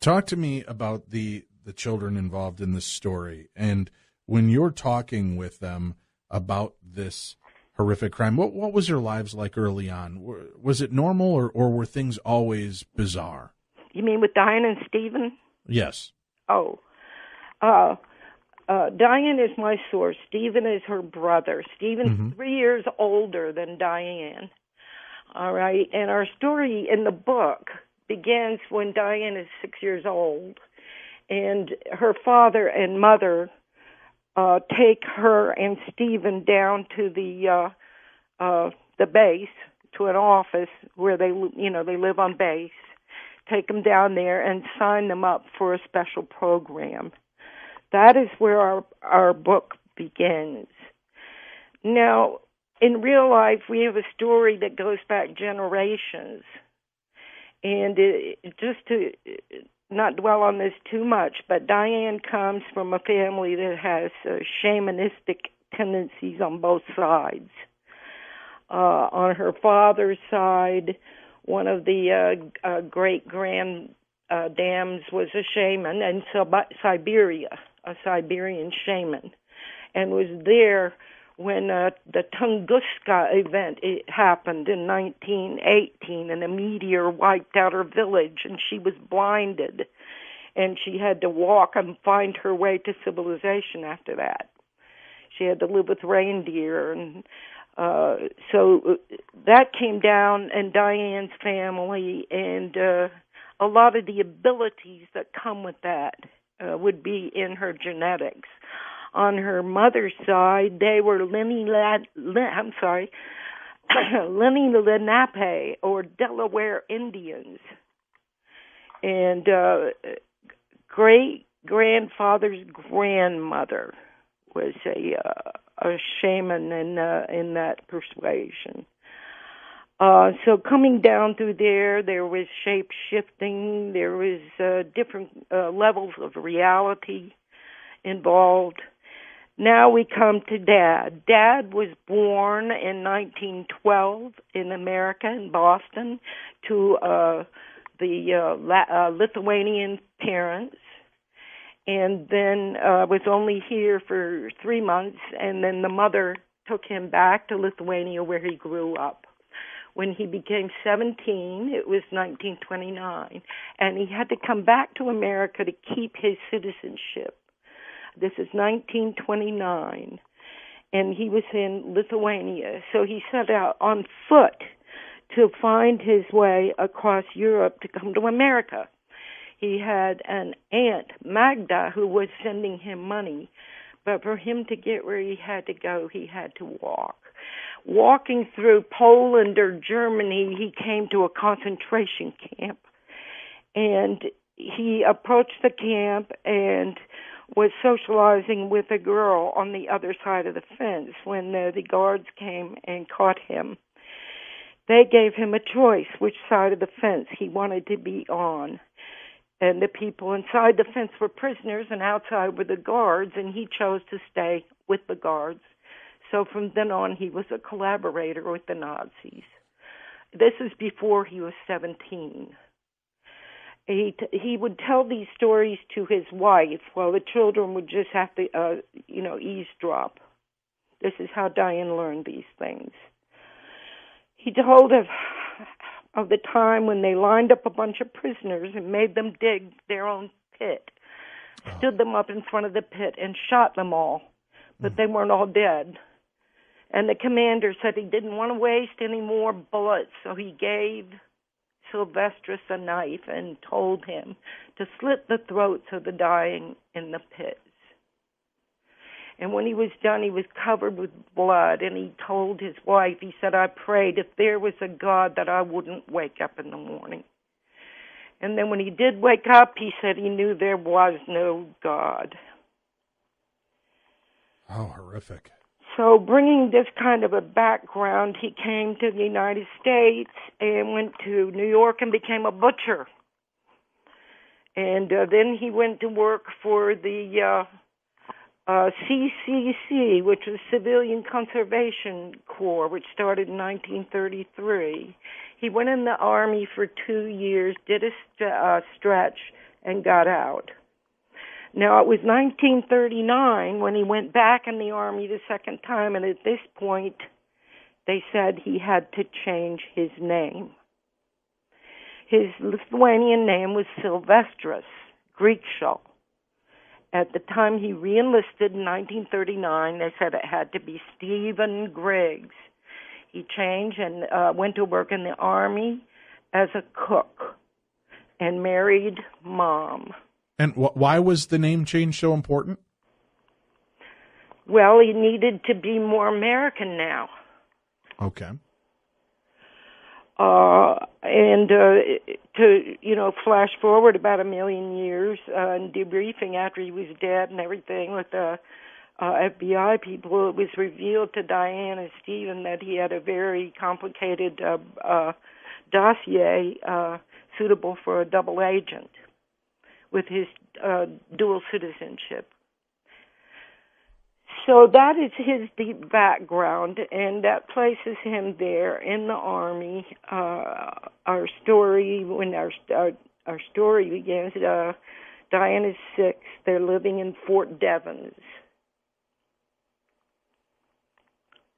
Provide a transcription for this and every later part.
Talk to me about the the children involved in this story, and when you're talking with them about this horrific crime, what what was their lives like early on? Was it normal, or or were things always bizarre? You mean with Dianne and Steven? Yes. Oh, uh, uh, Dianne is my source. Steven is her brother. Steven's Mhm. three years older than Dianne. All right, and our story in the book begins when Dianne is six years old, and her father and mother uh, take her and Steven down to the uh, uh, the base to an office where they you know they live on base. Take them down there and sign them up for a special program. That is where our our book begins. Now, in real life, we have a story that goes back generations, and it, just to not dwell on this too much, but Dianne comes from a family that has uh, shamanistic tendencies on both sides. Uh, on her father's side, one of the uh, uh, great grand uh, dams was a shaman in Sib- Siberia, a Siberian shaman, and was there when uh, the Tunguska event it happened in 1918, and a meteor wiped out her village, and she was blinded, and she had to walk and find her way to civilization after that. She had to live with reindeer, and uh, so uh, that came down, and Dianne's family, and uh, a lot of the abilities that come with that uh, would be in her genetics on her mother's side, they were Lenni Lad, I'm sorry, Lenni Lenape or Delaware Indians, and uh, great grandfather's grandmother was a uh, a shaman in uh, in that persuasion. Uh, so coming down through there, there was shape shifting. There was uh, different uh, levels of reality involved. Now we come to Dad. Dad was born in 1912 in America, in Boston, to uh, the uh, La- uh, Lithuanian parents, and then uh, was only here for three months, and then the mother took him back to Lithuania where he grew up. When he became 17, it was 1929, and he had to come back to America to keep his citizenship. This is 1929, and he was in Lithuania. So he set out on foot to find his way across Europe to come to America. He had an aunt, Magda, who was sending him money, but for him to get where he had to go, he had to walk. Walking through Poland or Germany, he came to a concentration camp, and he approached the camp and was socializing with a girl on the other side of the fence when the guards came and caught him. They gave him a choice which side of the fence he wanted to be on. And the people inside the fence were prisoners and outside were the guards, and he chose to stay with the guards. So from then on, he was a collaborator with the Nazis. This is before he was 17 he he would tell these stories to his wife while the children would just have to uh you know eavesdrop. This is how dianne learned these things. He told of of the time when they lined up a bunch of prisoners and made them dig their own pit stood them up in front of the pit and shot them all but they weren't all dead. And the commander said he didn't want to waste any more bullets so he gave Silvestras a knife and told him to slit the throats of the dying in the pits. And when he was done, he was covered with blood, and he told his wife, he said, I prayed if there was a God that I wouldn't wake up in the morning. And then when he did wake up, he said he knew there was no God. How horrific. So, bringing this kind of a background, he came to the United States and went to New York and became a butcher. And uh, then he went to work for the uh, uh, CCC, which was Civilian Conservation Corps, which started in 1933. He went in the Army for two years, did a st- uh, stretch, and got out. Now, it was 1939 when he went back in the Army the second time, and at this point, they said he had to change his name. His Lithuanian name was Silvestras Griekshell. At the time he reenlisted in 1939, they said it had to be Stephen Griggs. He changed and uh, went to work in the Army as a cook and married mom. And wh- why was the name change so important? Well, he needed to be more American now. Okay. Uh, and uh, to you know flash forward about a million years uh, and debriefing after he was dead and everything with the uh, FBI people, it was revealed to Dianne and Steven that he had a very complicated uh, uh, dossier uh, suitable for a double agent with his uh, dual citizenship. So that is his deep background, and that places him there in the army. Uh, our story, when our our, our story begins, uh, Dianne is six. They're living in Fort Devens.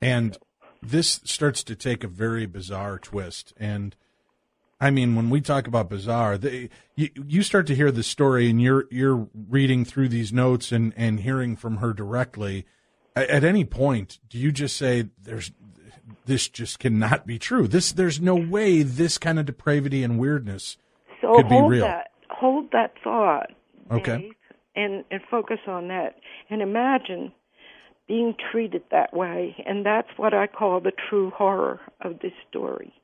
And this starts to take a very bizarre twist. And I mean, when we talk about bizarre, they, you, you start to hear the story, and you're you're reading through these notes and and hearing from her directly. At, at any point, do you just say, "There's this just cannot be true. This there's no way this kind of depravity and weirdness so could be hold real." that hold that thought. Okay. Dave, and and focus on that, and imagine being treated that way, and that's what I call the true horror of this story.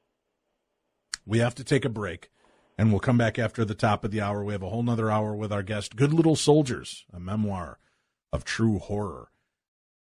We have to take a break, and we'll come back after the top of the hour. We have a whole nother hour with our guest, Good Little Soldiers, a memoir of true horror.